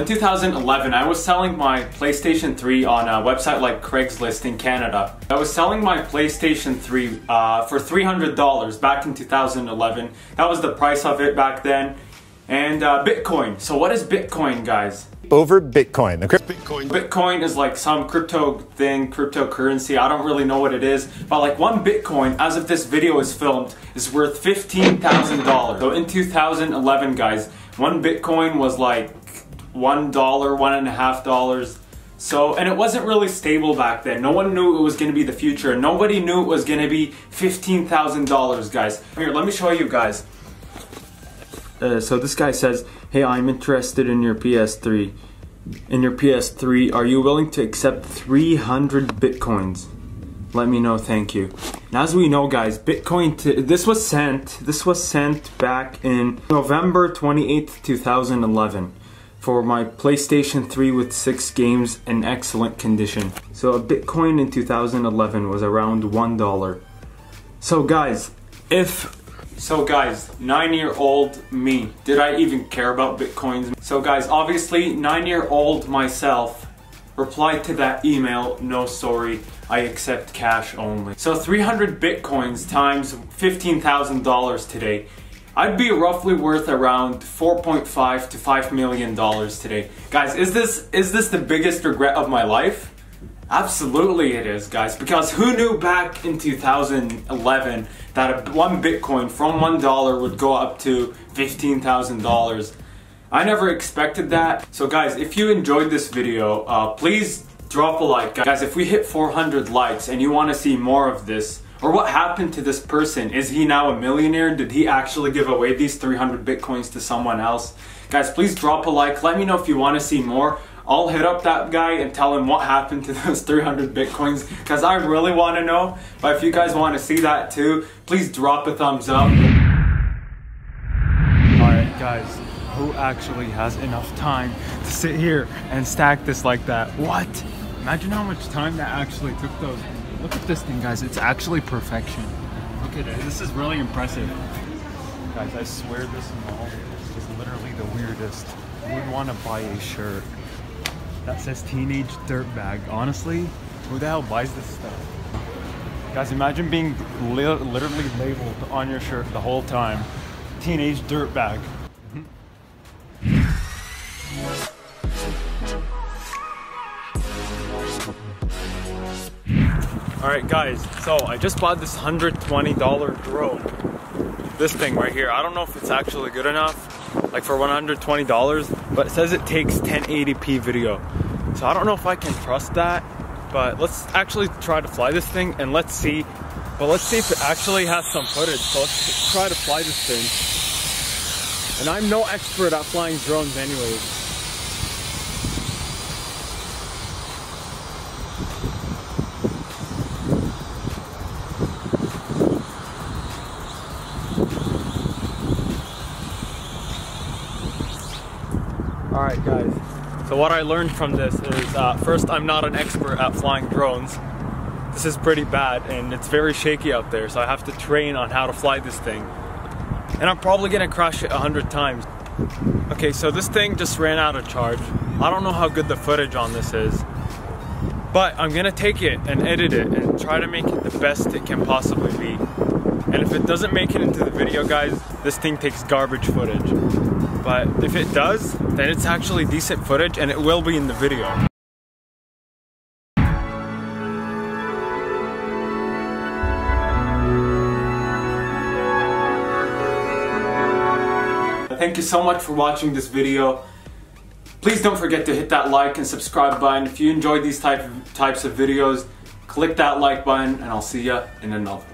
In 2011, I was selling my PlayStation 3 on a website like Craigslist in Canada. I was selling my PlayStation 3 uh, for $300 back in 2011. That was the price of it back then. And uh, Bitcoin. So what is Bitcoin, guys? Over Bitcoin. The Bitcoin. Bitcoin is like some crypto thing, cryptocurrency. I don't really know what it is, but like one Bitcoin, as of this video is filmed, is worth fifteen thousand dollars. So in 2011, guys, one Bitcoin was like one dollar, one and a half dollars. So, and it wasn't really stable back then. No one knew it was going to be the future. Nobody knew it was going to be $15,000, guys. Here, let me show you guys. Uh, so this guy says, hey, I'm interested in your PS3. In your PS3, are you willing to accept 300 Bitcoins? Let me know, thank you. And as we know, guys, Bitcoin, this was sent, this was sent back in November 28th, 2011 for my PlayStation 3 with 6 games in excellent condition. So a Bitcoin in 2011 was around $1. So guys, if so guys, 9 year old me, did I even care about Bitcoins? So guys, obviously 9 year old myself replied to that email, no sorry, I accept cash only. So 300 Bitcoins times $15,000 today I'd be roughly worth around 4.5 to 5 million dollars today. Guys, is this is this the biggest regret of my life? Absolutely it is, guys, because who knew back in 2011 that a, one Bitcoin from $1 would go up to $15,000? I never expected that. So guys, if you enjoyed this video, uh, please drop a like. Guys, if we hit 400 likes and you want to see more of this, or what happened to this person? Is he now a millionaire? Did he actually give away these 300 bitcoins to someone else? Guys, please drop a like. Let me know if you want to see more. I'll hit up that guy and tell him what happened to those 300 bitcoins because I really want to know. But if you guys want to see that too, please drop a thumbs up. Alright guys, who actually has enough time to sit here and stack this like that? What? Imagine how much time that actually took those Look at this thing, guys. It's actually perfection. Look at it. This is really impressive. Guys, I swear this mall is literally the weirdest. Who would want to buy a shirt that says teenage dirtbag? Honestly, who the hell buys this stuff? Guys, imagine being li literally labeled on your shirt the whole time. Teenage dirtbag. Alright guys, so I just bought this $120 drone. This thing right here. I don't know if it's actually good enough, like for $120, but it says it takes 1080p video. So I don't know if I can trust that, but let's actually try to fly this thing and let's see. But let's see if it actually has some footage. So let's try to fly this thing. And I'm no expert at flying drones anyways. Alright guys, so what I learned from this is uh, first I'm not an expert at flying drones. This is pretty bad and it's very shaky out there so I have to train on how to fly this thing. And I'm probably gonna crash it a hundred times. Okay, so this thing just ran out of charge. I don't know how good the footage on this is. But I'm gonna take it and edit it and try to make it the best it can possibly be. And if it doesn't make it into the video, guys, this thing takes garbage footage. But if it does, then it's actually decent footage and it will be in the video. Thank you so much for watching this video. Please don't forget to hit that like and subscribe button. If you enjoyed these type of, types of videos, click that like button and I'll see you in another.